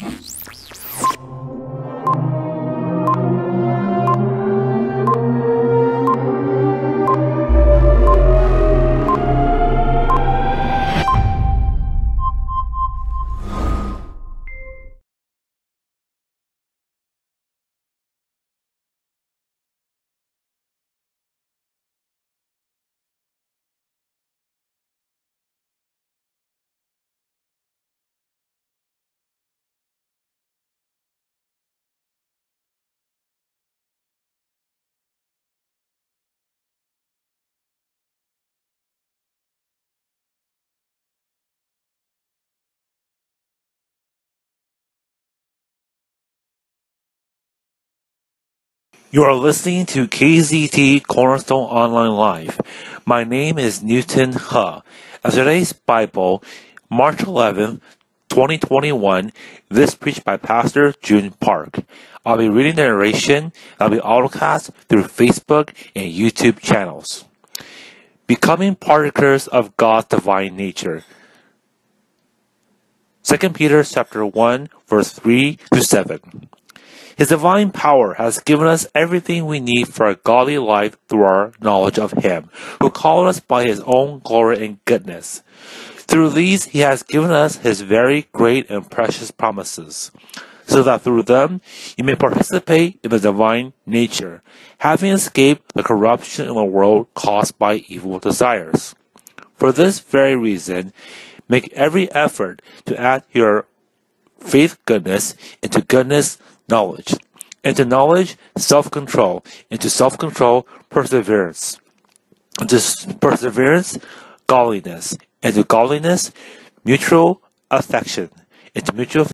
Yes. You are listening to KZET Cornerstone Online Live. My name is Newton He. As today's Bible, March 11th, 2021, this preached by Pastor June Park. I'll be reading the narration. I'll be autocast through Facebook and YouTube channels. Becoming partakers of God's divine nature. 2 Peter chapter 1 verse 3 to 7. His divine power has given us everything we need for a godly life through our knowledge of Him, who called us by His own glory and goodness. Through these, He has given us His very great and precious promises, so that through them you may participate in the divine nature, having escaped the corruption in the world caused by evil desires. For this very reason, make every effort to add your faith goodness, into goodness knowledge, into knowledge self-control, into self-control perseverance, into perseverance godliness, into godliness mutual affection, into mutual